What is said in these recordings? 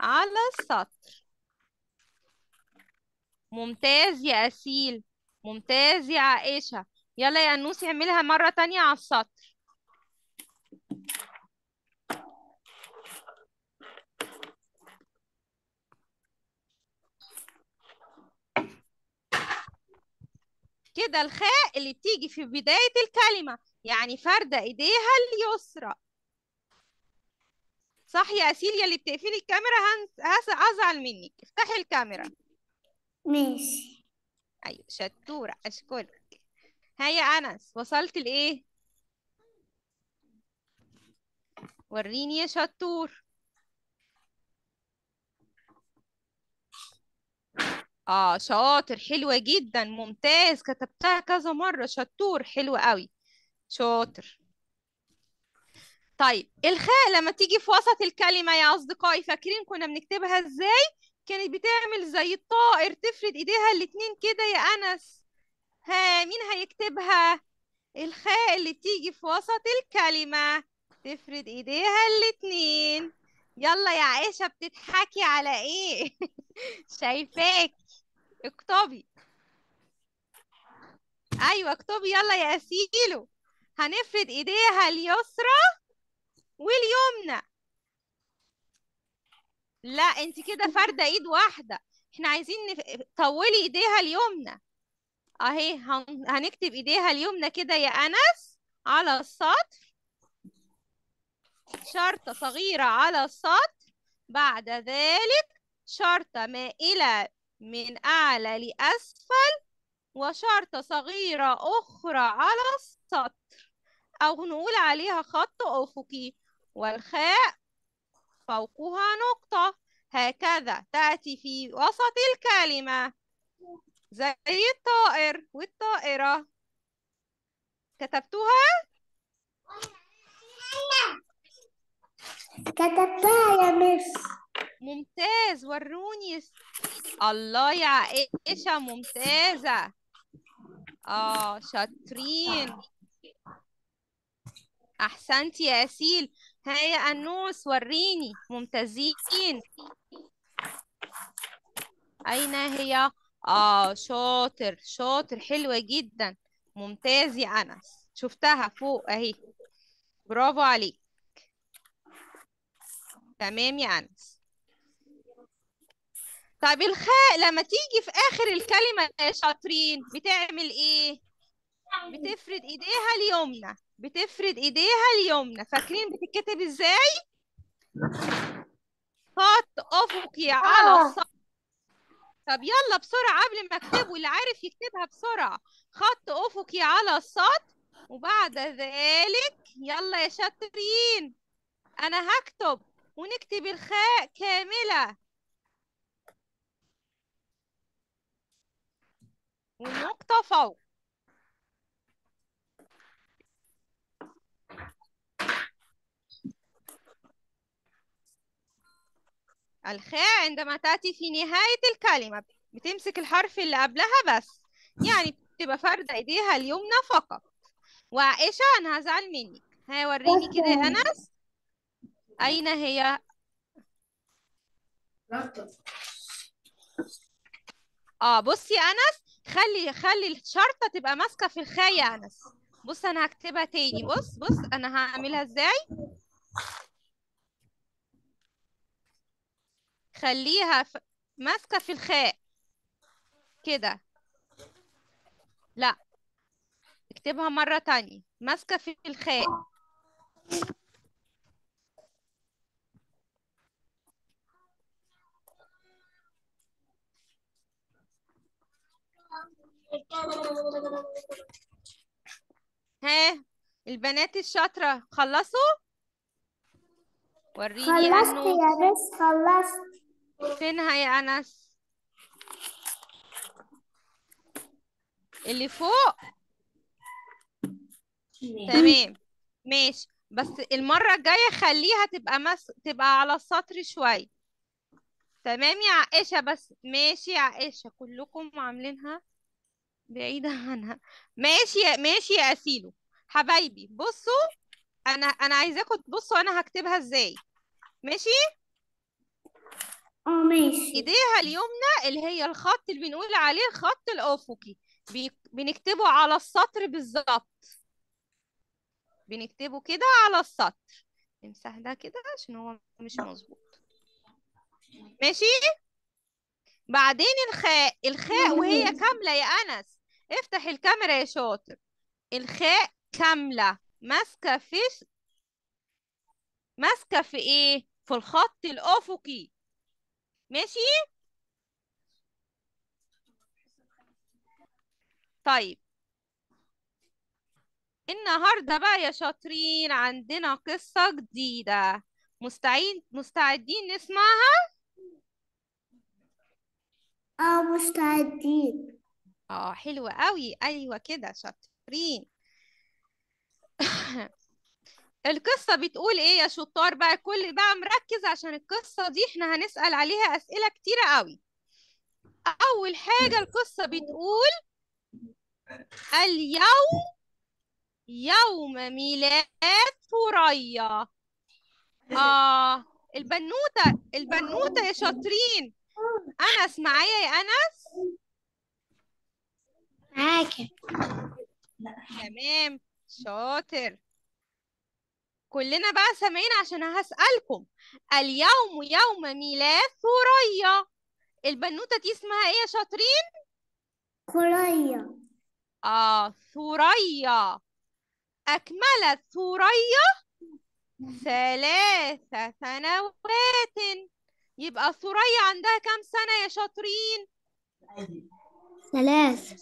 على السطر. ممتاز يا أسيل. ممتاز يا عائشة. يلا يا أنوس اعملها مرة تانية على السطر. كده الخاء اللي بتيجي في بداية الكلمة يعني فردة إيديها اليسرى. صح يا أسيل اللي بتقفلي الكاميرا هن- هس- هزعل منك. افتحي الكاميرا. ماشي. أيوة شطورة أشكرك. ها يا أنس وصلت لإيه؟ وريني يا شطور. آه شاطر حلوة جدا ممتاز كتبتها كذا مرة شطور حلو قوي شاطر. طيب الخاء لما تيجي في وسط الكلمة يا أصدقائي فاكرين كنا بنكتبها إزاي؟ كانت بتعمل زي الطائر تفرد إيديها الاتنين كده يا أنس. ها مين هيكتبها؟ الخاء اللي بتيجي في وسط الكلمة تفرد إيديها الاتنين. يلا يا عائشة بتضحكي على إيه؟ شايفاك. اكتبي. أيوه اكتبي. يلا يا أسيلو. هنفرد إيديها اليسرى. واليمنى. لا انت كده فاردة ايد واحدة. إحنا عايزين نف... طولي ايديها اليمنى. اهي هن... هنكتب ايديها اليمنى كده يا أنس على السطر. شرطة صغيرة على السطر. بعد ذلك شرطة مائلة من أعلى لأسفل وشرطة صغيرة أخرى على السطر. أو نقول عليها خط أفقي. والخاء فوقها نقطة. هكذا تأتي في وسط الكلمة. زي الطائر والطائرة. كتبتوها؟ كتبتها يا مس ممتاز وروني. الله يا عائشة ممتازة. آه شاطرين. أحسنتي يا أسيل. ها يا أنوس وريني. ممتازين. أين هي؟ آه شاطر شاطر. حلوة جدا. ممتاز يا أنس. شفتها فوق أهي. برافو عليك. تمام يا أنس. طيب الخاء لما تيجي في آخر الكلمة يا شاطرين بتعمل إيه؟ بتفرد إيديها اليمنى بتفرد ايديها اليمنى. فاكرين بتتكتب إزاي؟ خط افقي على آه. السطر طب يلا بسرعة قبل ما اكتبه اللي عارف يكتبها بسرعة. خط افقي على السطر وبعد ذلك يلا يا شاطرين. أنا هكتب. ونكتب الخاء كاملة. والنقطة فوق. الخاء عندما تأتي في نهاية الكلمة بتمسك الحرف اللي قبلها بس. يعني بتبقى فاردة إيديها اليمنى فقط. وعائشة أنا هزعل منك. وريني كده يا أنس؟ أين هي؟ آه بصي يا أنس خلي خلي الشرطة تبقى ماسكة في الخاء يا أنس. بص أنا هكتبها تاني. بص بص أنا هعملها إزاي؟ خليها ف... ماسكة في الخاء. كده. لا. اكتبها مرة تانية. ماسكة في الخاء. ها البنات الشاطرة خلصوا؟ وريني خلصت يا مس خلصت. فينها يا أنس؟ اللي فوق. تمام. ماشي. بس المرة الجاية خليها تبقى مس... تبقى على السطر شوية. تمام يا عائشة؟ بس ماشي يا عائشة. كلكم عاملينها بعيدة عنها. ماشي يا ماشي يا أسيلو. حبايبي بصوا أنا أنا عايزاكم تبصوا أنا هكتبها إزاي. ماشي؟ آه ماشي. إيديها اليمنى اللي هي الخط اللي بنقول عليه الخط الأفقي. بنكتبه على السطر بالظبط. بنكتبه كده على السطر. نمسح ده كده عشان هو مش مظبوط. ماشي؟ بعدين الخاء الخاء وهي كاملة يا أنس. افتح الكاميرا يا شاطر. الخاء كاملة. ماسكة في ماسكة في إيه؟ في الخط الأفقي. ماشي؟ طيب. النهاردة بقى يا شاطرين عندنا قصة جديدة. مستعين مستعدين نسمعها؟ آه مستعدين. آه حلوة قوي أيوه كده شاطرين. القصة بتقول إيه يا شطار بقى؟ كل بقى مركز عشان القصة دي إحنا هنسأل عليها أسئلة كتيرة قوي. أول حاجة القصة بتقول اليوم يوم ميلاد ثريا. آه البنوتة البنوتة يا شاطرين. أنس معايا يا أنس؟ معاك. تمام شاطر. كلنا بقى سامعين عشان هسألكم. اليوم يوم ميلاد ثريا. البنوتة دي اسمها إيه يا شاطرين؟ كوريا آه ثريا. أكملت ثريا ثلاث سنوات. يبقى ثريا عندها كام سنة يا شاطرين؟ ثلاث.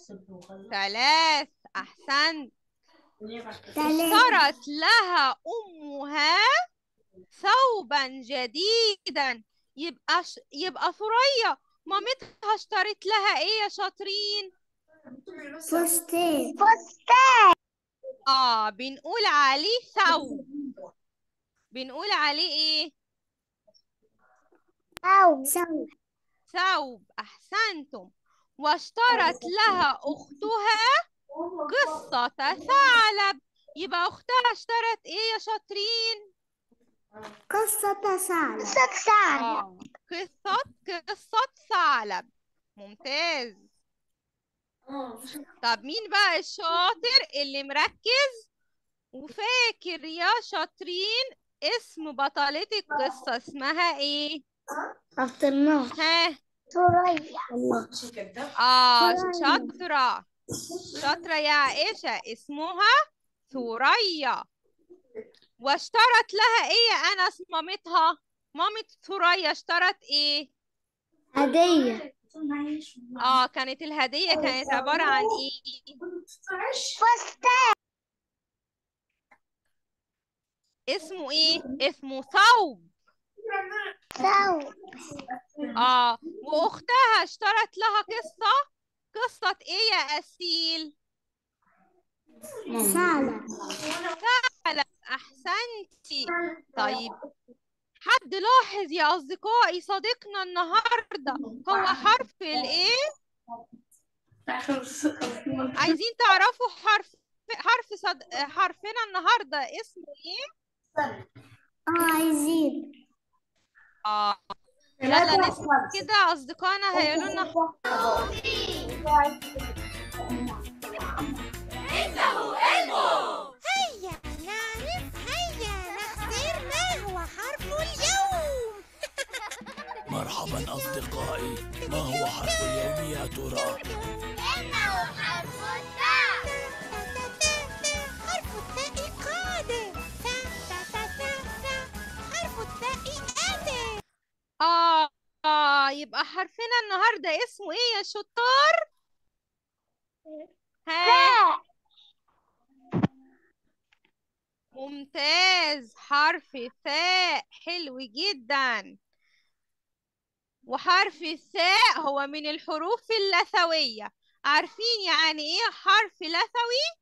ثلاث. أحسنت. اشترت لها أمها ثوبا جديدا. يبقى ش... يبقى ثريا. مامتها اشترت لها إيه يا شاطرين؟ فستان. آه بنقول عليه ثوب. بنقول عليه إيه؟ أو سو ثوب. أحسنتم. واشترت لها أختها قصة ثعلب يبقى أختها اشترت إيه يا شاطرين؟ قصة ثعلب آه. قصة قصة ثعلب ممتاز. طب مين بقى الشاطر اللي مركز؟ وفاكر يا شاطرين اسم بطلة القصة اسمها إيه؟ عبد ها؟ ثريا. آه ثريا. شاطرة. شاطرة يا عائشة اسمها ثريا. واشترت لها إيه؟ يا انس مامتها. مامة ثريا اشترت إيه؟ هدية. آه كانت الهدية كانت عبارة عن إيه؟ فستان. اسمه إيه؟ اسمه ثوب. ثوب. آه وأختها اشترت لها قصة قصة إيه يا أسيل؟ ثعلب ثعلب أحسنتي. طيب حد لاحظ يا أصدقائي صديقنا النهارده؟ هو حرف الايه عايزين تعرفوا حرف حرف صد... حرفنا النهارده اسمه إيه؟ آه عايزين. آه. يلا نسمع كده أصدقائنا هيقولوا لنا هيا نعرف هيا نختار ما هو حرف اليوم؟ مرحبا أصدقائي ما هو حرف اليوم يا ترى؟ إنه حرف التاء. حرف التاء قادم حرف التاء آه آه يبقى حرفنا النهارده اسمه إيه يا شطار ها ممتاز حرف ثاء حلو جدا. وحرف الثاء هو من الحروف اللثوية. عارفين يعني إيه حرف لثوي؟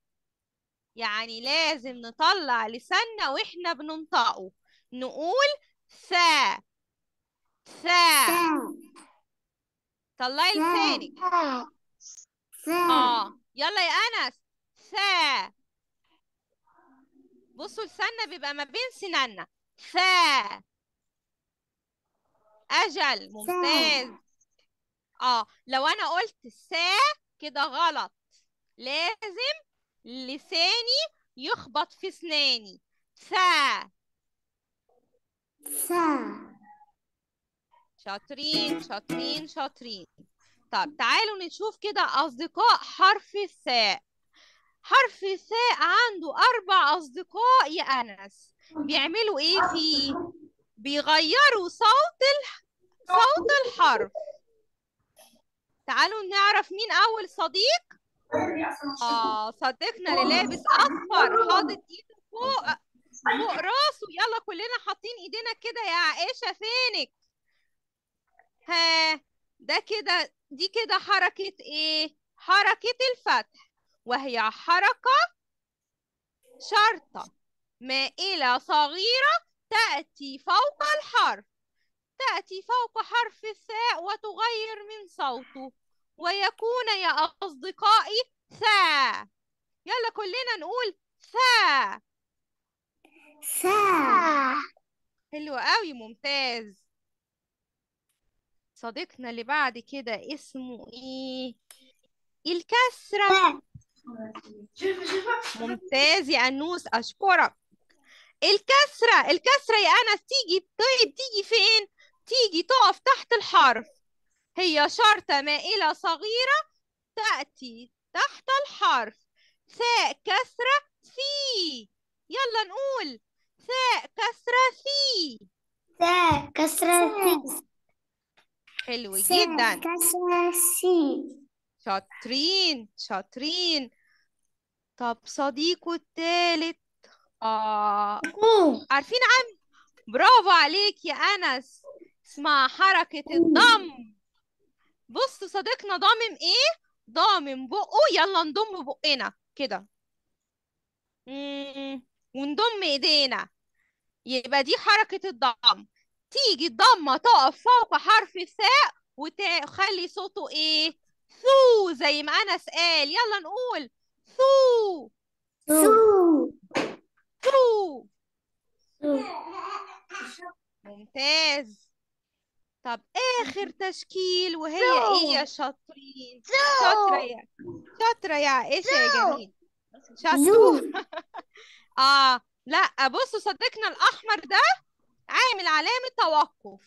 يعني لازم نطلع لساننا وإحنا بننطقه. نقول ثاء. ثاء. طلعي لسانك. ثاء. آه يلا يا أنس. ثاء. بصوا لساننا بيبقى ما بين سناننا. ثاء أجل ممتاز. آه لو أنا قلت سا كده غلط. لازم لساني يخبط في سناني. سا سا شاطرين شاطرين شاطرين. طب تعالوا نشوف كده أصدقاء حرف الثاء. حرف الثاء عنده أربع أصدقاء يا أنس بيعملوا إيه فيه؟ بيغيروا صوت ال... صوت الحرف تعالوا نعرف مين أول صديق آه صديقنا اللي لابس أصفر حاطط إيده فوق فوق راسه يلا كلنا حاطين إيدينا كده يا عائشة فينك؟ ها ده كده دي كده حركة إيه؟ حركة الفتح وهي حركة شرطة. مائلة صغيرة تأتي فوق الحرف. تأتي فوق حرف الثاء وتغير من صوته. ويكون يا أصدقائي ثا يلا كلنا نقول ثا سا حلو قوي ممتاز. صديقنا اللي بعد كده اسمه إيه؟ الكسرة. ممتاز يا أنوس أشكرك. الكسرة الكسرة يا أنس تيجي طيب تيجي فين؟ تيجي تقف تحت الحرف. هي شرطة مائلة صغيرة تأتي تحت الحرف. ثاء كسرة في يلا نقول. ثاء كسرة في سا كسرة سي حلو جدا. كسرة سي شاطرين شاطرين. طب صديقه التالت آه عارفين عم؟ برافو عليك يا أنس. اسمها حركة الضم. بص صديقنا ضامم إيه؟ ضامم بقه. يلا نضم بقنا كده. ونضم إيدينا. يبقى دي حركة الضم. تيجي الضمة تقف فوق حرف الثاء وتخلي صوته إيه؟ ثو زي ما أنس قال. يلا نقول. ثو ثو سو. ممتاز. طب آخر تشكيل وهي إيه يا شاطرين؟ شاطرة يا شاطرة يا عائشة يا جميل؟ شاطرة. آه. لا بصوا صديقنا الأحمر ده عامل علامة توقف.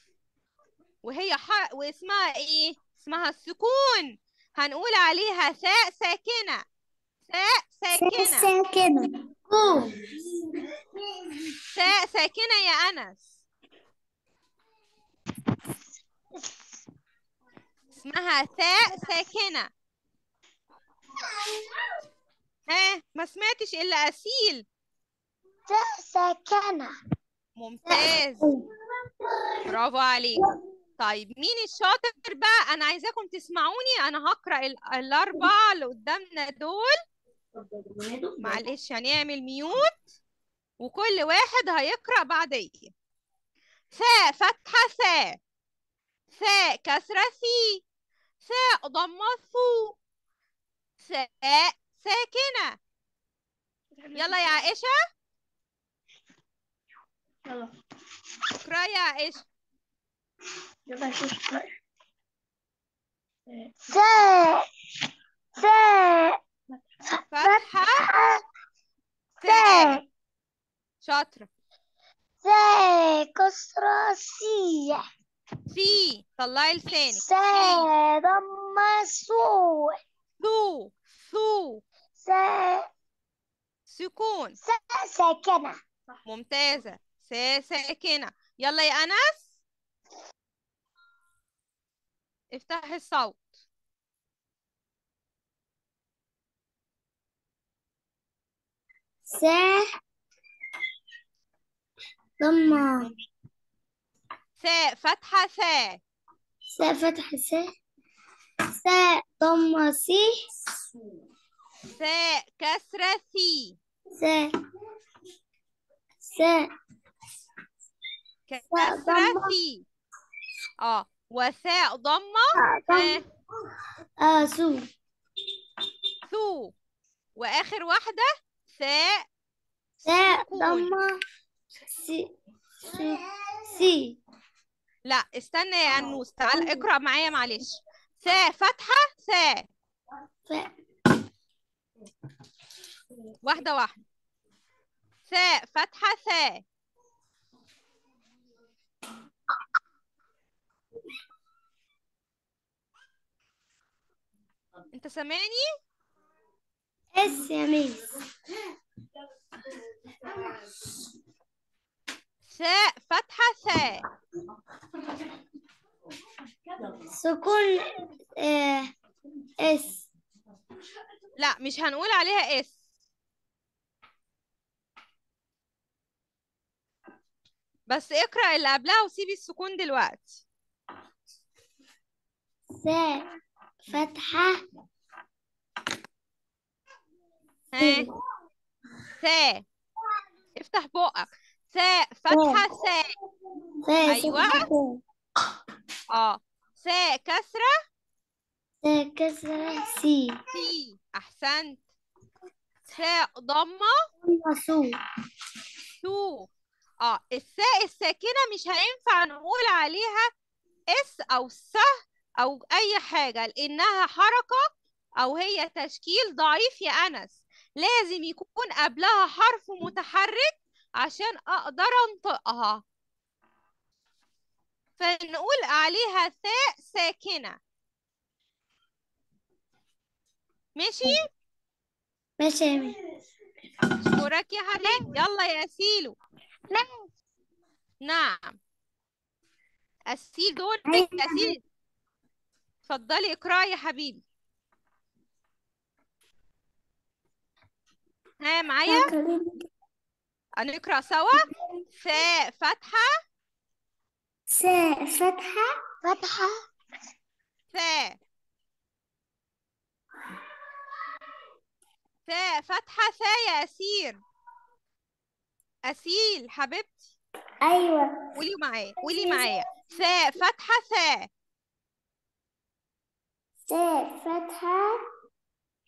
وهي ح... واسمها إيه؟ اسمها السكون. هنقول عليها ثاء ساكنة. ثاء ساكنة. ساكنة ثاء ساكنة يا أنس. اسمها ثاء ساكنة. ها ما سمعتش إلا أسيل. ساكنة. ممتاز. برافو عليك. طيب مين الشاطر بقى؟ أنا عايزاكم تسمعوني. أنا هقرأ ال- الأربعة اللي قدامنا دول. معلش هنعمل ميوت وكل واحد هيقرأ بعدي. ثاء فتحة ثاء. ثاء كسرة ثي. ثاء ضمة ثو. ثاء ساكنة. يلا يا عائشة. اقرأ يا عائشة. سا سا فتحة ثاء. سا شاطرة. سا كسرة سي في طلعي لسانك. في سا ضمة سو ثو. ثو. سا سكون. سا ساكنة. ممتازة. سا ساكنة. يلا يا أنس. افتح الصوت. سا ضمة. ثاء فتحة ثاء سا فتح سا سا ضمة سي ثاء كسرة ثي سا سا كسرة. ثي آه وثاء ضمة. ضمة. آه آه سو. ثو وآخر واحدة؟ ثاء سكون. ضمة سي سو سي لا استنى يا أنوس تعال اقرأ معايا معلش. ثاء فتحة ثاء ف. واحدة واحدة. ثاء فتحة ثاء انت سامعني؟ اس يا ميس. ثاء فتحة ثاء سكون آه اس. لا مش هنقول عليها اس. بس اقرأ اللي قبلها وسيبي السكون دلوقتي. ثاء فتحة ها ثاء افتح بقك. ثاء فتحة ثاء أيوة. آه. ثاء كسرة. ثاء كسرة. سي سي أحسنت. ثاء ضمة. مصو تو آه. الثاء الساكنة مش هينفع نقول عليها اس أو س أو أي حاجة لأنها حركة أو هي تشكيل ضعيف يا أنس. لازم يكون قبلها حرف متحرك عشان أقدر أنطقها. فنقول عليها ثاء ساكنة. ماشي؟ ماشي. اشكرك يا حبيبي. يلا يا سيلو. نعم. السيل دول أيوة. أسيل اتفضلي اقرأي يا حبيبي. ها معايا؟ هنقرأ سوا. ثاء فتحة ثاء فتحة فتحة ثاء ثاء فتحة ثاء يا أسير. أسيل حبيبتي. أيوة. قولي معايا قولي معايا. ثاء فتحة ثاء ثاء فتحة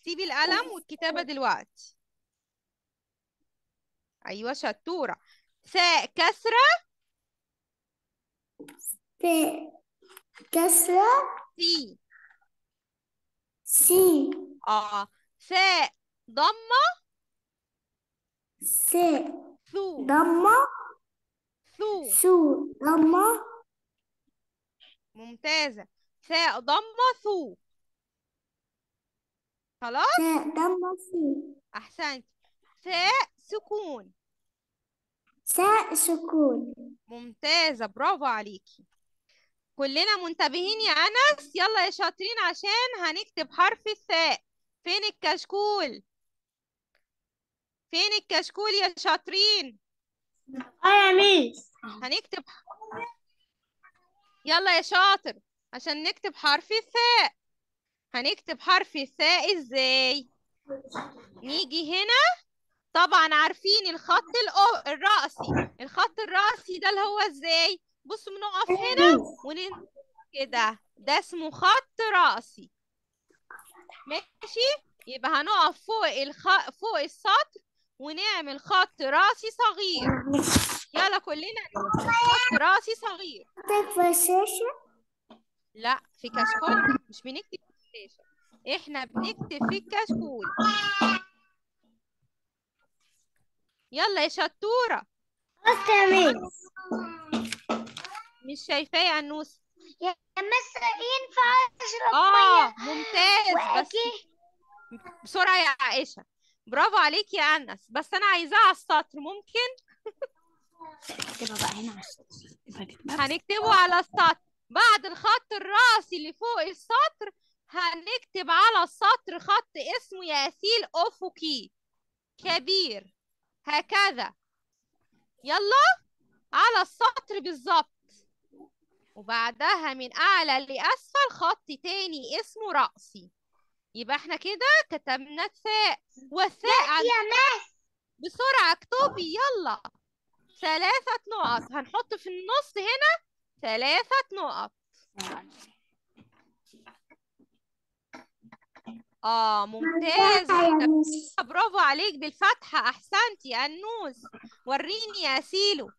سيبي القلم والكتابة دلوقتي. أيوة شطورة. ثاء كسرة؟ ثاء كسرة؟ سي سي آه. ثاء ضمة؟ ثاء ثو. ضمة؟ ثو. سو ضمة؟ ممتازة. ثاء ضمة ثو. خلاص؟ ثاء ضمة سي أحسنت. ثاء سكون. ثاء سكون. ممتازة برافو عليكي. كلنا منتبهين يا أنس. يلا يا شاطرين عشان هنكتب حرف الثاء. فين الكشكول؟ فين الكشكول يا شاطرين؟ آه يا ميس هنكتب يلا يا شاطر عشان نكتب حرف الثاء. هنكتب حرف الثاء إزاي؟ نيجي هنا. طبعا عارفين الخط الرأسي الخط الرأسي ده اللي هو إزاي؟ بصوا بنقف هنا وننزل كده. ده اسمه خط رأسي. ماشي؟ يبقى هنقف فوق الخ... فوق السطر ونعمل خط رأسي صغير. يلا كلنا خط رأسي صغير. في الشاشة لا في كشكول. مش بنكتب في الشاشة إحنا بنكتب في الكشكول. يلا يا شطورة. ميس مش شايفاه يا أنوس يا مس ينفع أشرب آه ممتاز. بس بسرعة يا عائشة. برافو عليك يا أنس. بس أنا عايزاه على السطر. ممكن؟ اكتبها بقى هنا على نكتبها هنكتبه على السطر. بعد الخط الرأسي اللي فوق السطر هنكتب على السطر خط اسمه ياسيل أفقي كبير. هكذا. يلا على السطر بالظبط وبعدها من أعلى لأسفل خط تاني اسمه رأسي. يبقى إحنا كده كتبنا الثاء. والثاء عن... يا مس بسرعة اكتبي يلا. ثلاثة نقط. هنحط في النص هنا ثلاثة نقط. آه ممتاز. برافو عليك بالفتحة أحسنتي. يا أنوس وريني يا سيلو.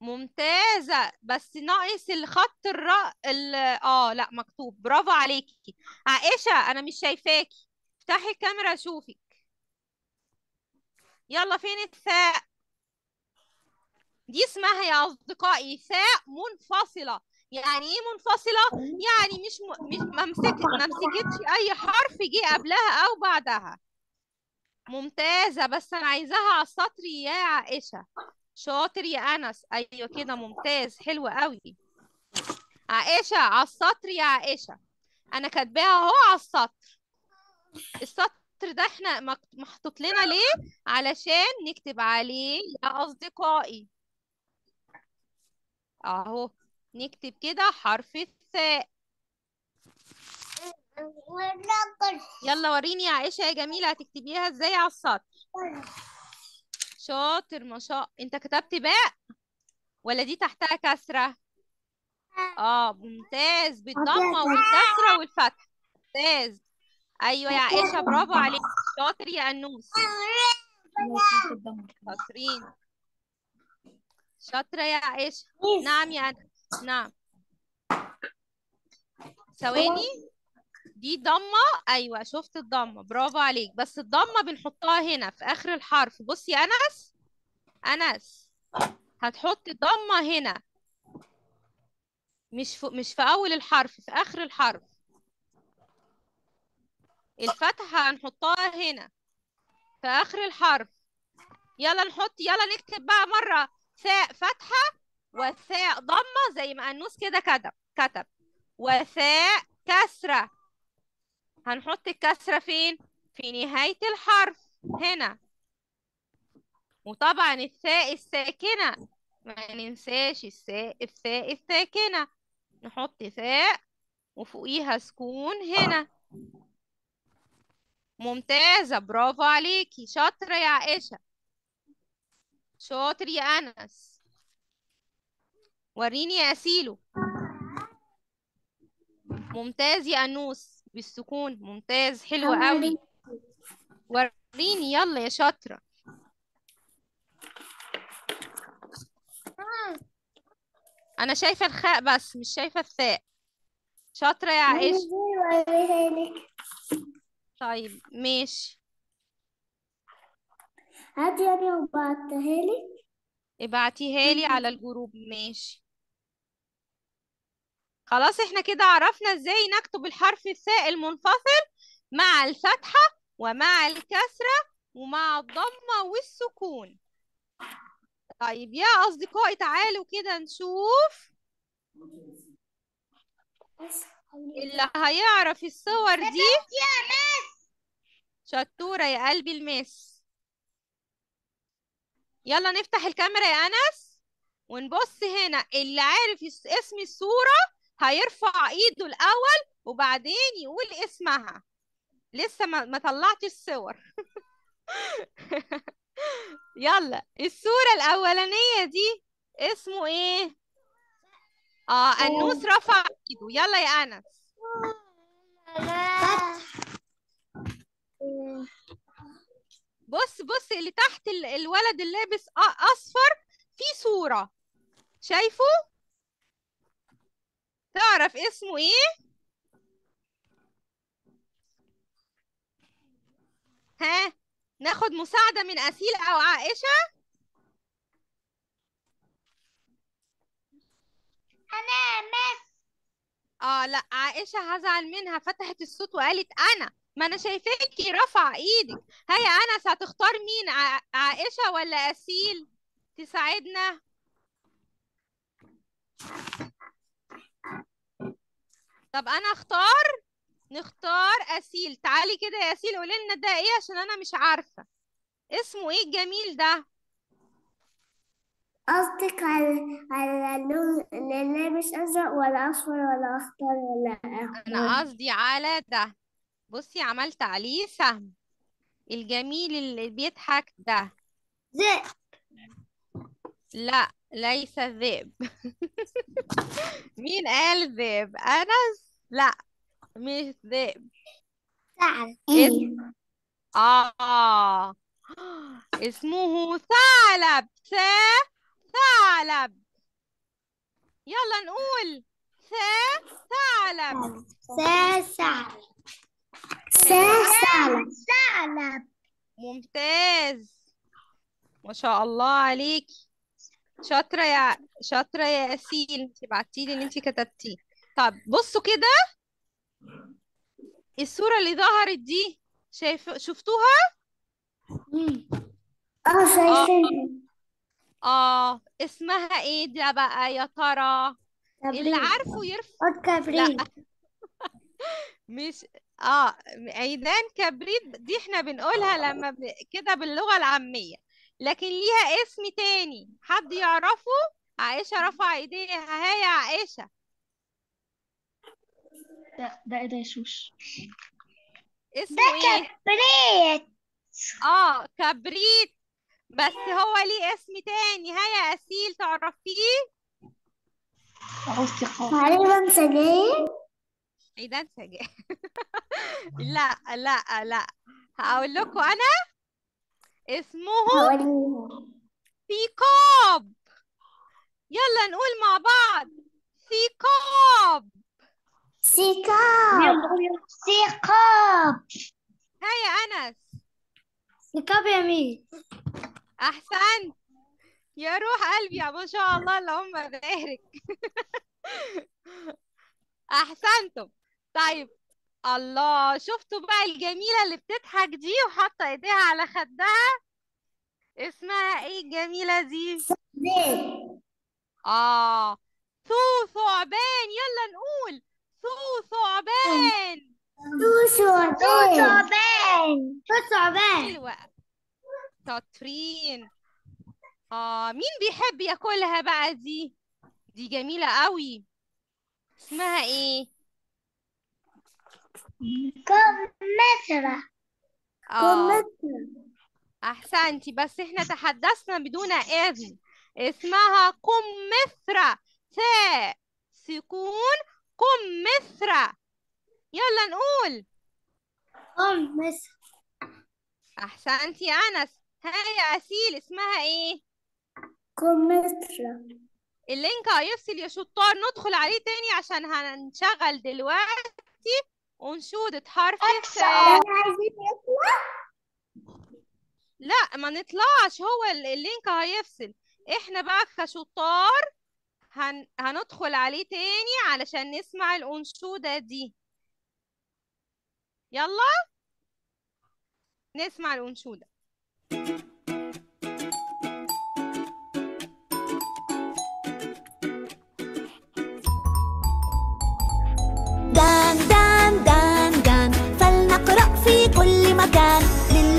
ممتازة. بس ناقص الخط الراء ال... آه لا مكتوب. برافو عليكي. عائشة أنا مش شايفاكي. افتحي الكاميرا أشوفك. يلا فين الثاء؟ دي اسمها يا أصدقائي ثاء منفصلة. يعني إيه منفصلة؟ يعني مش م... مش ما مسك ما مسكتش أي حرف جه قبلها أو بعدها. ممتازة بس أنا عايزاها على السطر يا عائشة. شاطر يا أنس. أيوه كده ممتاز. حلو قوي. عائشة على السطر يا عائشة. أنا كاتباها أهو على السطر. السطر ده إحنا محطوط لنا ليه؟ علشان نكتب عليه يا أصدقائي. أهو. نكتب كده حرف الثاء. يلا وريني يا عائشة يا جميلة هتكتبيها إزاي على السطر. شاطر ما شاء انت كتبت باء ولا دي تحتها كسرة؟ آه ممتاز بالضمة والكسرة والفتح ممتاز. أيوه يا عائشة برافو عليك. شاطر يا أنوس. شاطرين. شاطرة يا عائشة. نعم يا أنس نعم. ثواني. دي ضمة. أيوة شفت الضمة. برافو عليك. بس الضمة بنحطها هنا في آخر الحرف. بصي أنس. أنس. هتحطي الضمة هنا. مش في مش في أول الحرف في آخر الحرف. الفتحة هنحطها هنا. في آخر الحرف. يلا نحط يلا نكتب بقى مرة. ثاء فتحة. وثاء ضمة زي ما أنوس كده كتب كتب. وثاء كسرة. هنحط الكسرة فين؟ في نهاية الحرف هنا. وطبعا الثاء الساكنة. ما ننساش الثاء الثاء الساكنة. نحط ثاء وفوقيها سكون هنا. ممتازة برافو عليكي. شاطرة يا عائشة. شاطر يا أنس. وريني يا أسيلو ممتاز يا أنوس بالسكون ممتاز حلو قوي. وريني يلا يا شاطرة. أنا شايفة الخاء بس مش شايفة الثاء. شاطرة يا عائشة. طيب ماشي. هاتي يعني وبعتها لي. ابعتيها لي على الجروب ماشي. خلاص إحنا كده عرفنا إزاي نكتب الحرف الثاء المنفصل مع الفتحة ومع الكسرة ومع الضمة والسكون. طيب يا أصدقائي تعالوا كده نشوف اللي هيعرف الصور دي. شطورة يا قلبي المس. يلا نفتح الكاميرا يا أنس ونبص هنا. اللي عارف اسم الصورة هيرفع ايده الأول وبعدين يقول اسمها. لسه ما ما طلعتش الصور. يلا الصورة الأولانية دي اسمه إيه؟ آه أنوس رفع ايده. يلا يا أنس. بص بص اللي تحت ال- الولد اللي لابس أصفر في صورة. شايفه؟ تعرف اسمه إيه؟ ها؟ ناخد مساعدة من أسيل أو عائشة؟ أنا مس. آه لا عائشة هزعل منها فتحت الصوت وقالت أنا. ما أنا شايفاكي رفع إيدك. هيا أنس هتختار مين ع- عائشة ولا أسيل؟ تساعدنا. طب أنا أختار نختار أسيل. تعالي كده يا أسيل قولي لنا ده إيه عشان أنا مش عارفة. اسمه إيه الجميل ده؟ قصدك على على اللون اللي لابس أزرق ولا أصفر ولا أخضر ولا أنا أحمر قصدي على ده. بصي عملت عليه سهم. الجميل اللي بيضحك ده. زي لا. ليس الذئب مين قال ذئب؟ أنس؟ لا مش ذئب. ثعلب اسم آه. اسمه ثعلب. ثا ثعلب. يلا نقول. ثا ثعلب. ثعلب. ثعلب ثعلب. ممتاز. ما شاء الله عليكي. شاطرة يا شاطرة يا ياسين. انت بعتيلي ان انت كتبتيه. طب بصوا كده. الصورة اللي ظهرت دي شايف شفتوها؟ آه شايفين آه. اسمها إيه ده بقى يا ترى؟ اللي عارفه يرفع كبريت مش آه. عيدان كبريت دي إحنا بنقولها لما ب... كده باللغة العامية. لكن ليها اسم تاني. حد يعرفه؟ عائشة رفع ايديها. هاي يا عائشة. ده ده إيه ده يا شوش؟ اسمه إيه؟ كبريت. آه كبريت. بس هو ليه اسم تاني. هاي يا أسيل تعرفيه؟ تقريبا سجاير؟ عيدان سجاير. لا لا لا. هقول لكم أنا اسمه ثقاب يلا نقول مع بعض. ثقاب سيكاب هاي يا أنس. سيكاب يا مين أحسنت. يا روح قلبي يا ما شاء الله اللهم بارك. أحسنتم. طيب الله شفتوا بقى الجميلة اللي بتضحك دي وحاطة ايديها على خدها؟ اسمها إيه الجميلة دي؟ زيت آه ثو ثعبان يلا نقول. ثو ثعبان توسو ثعبان ثعبان حلوة. شاطرين آه مين بيحب ياكلها بقى دي؟ دي جميلة قوي. اسمها إيه؟ كمثرى. آه. أحسنتي بس إحنا تحدثنا بدون إذن. اسمها قمثرى ثاء سكون. كمثرى يلا نقول. كمثرى. أحسنتي يا أنس. هاي يا أسيل اسمها إيه؟ كمثرى. ال link هيفصل يا شطار. ندخل عليه تاني عشان هنشغل دلوقتي. أنشودة حرف الثاء لا ما نطلعش هو ال- ال link هيفصل. إحنا بقى كشطار هن... هندخل عليه تاني علشان نسمع الأنشودة دي. يلا؟ نسمع الأنشودة.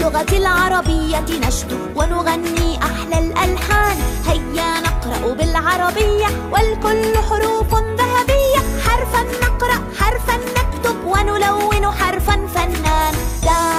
باللغة العربية نشدو ونغني أحلى الألحان. هيا نقرأ بالعربية والكل حروف ذهبية. حرفا نقرأ حرفا نكتب ونلون حرفا فنان. دار